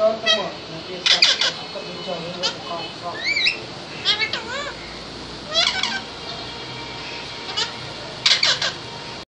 か、頭、抜けたりとか、ぶっちゃうとか、